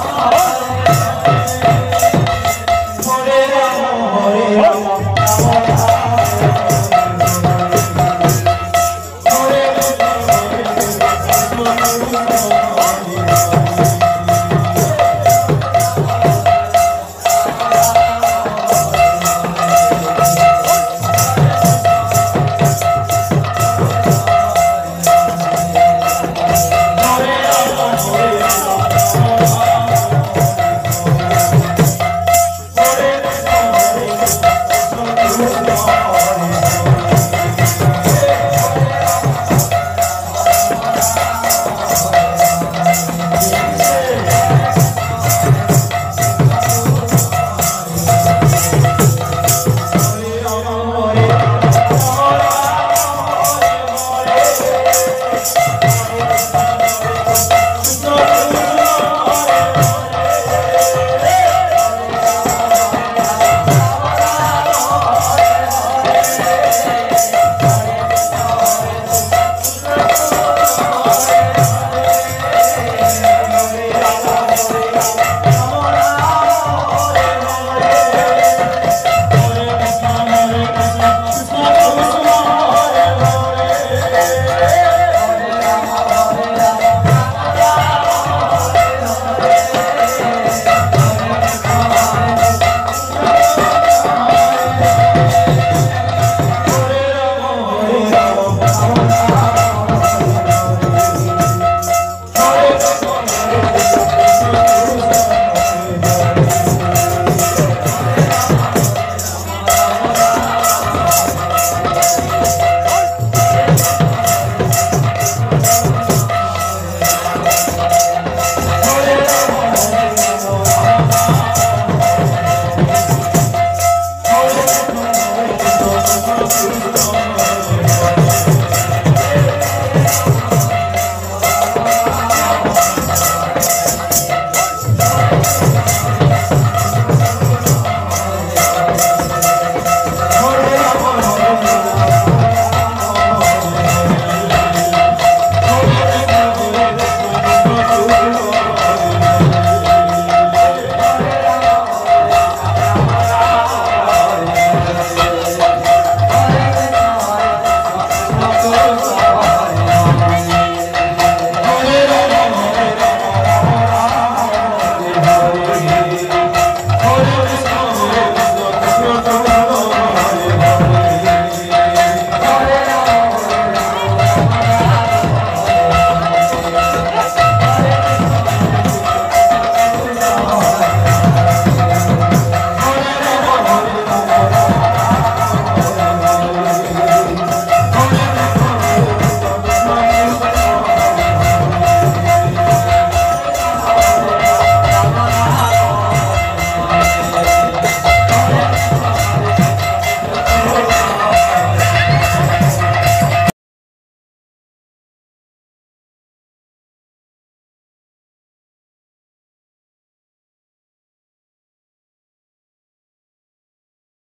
Oh.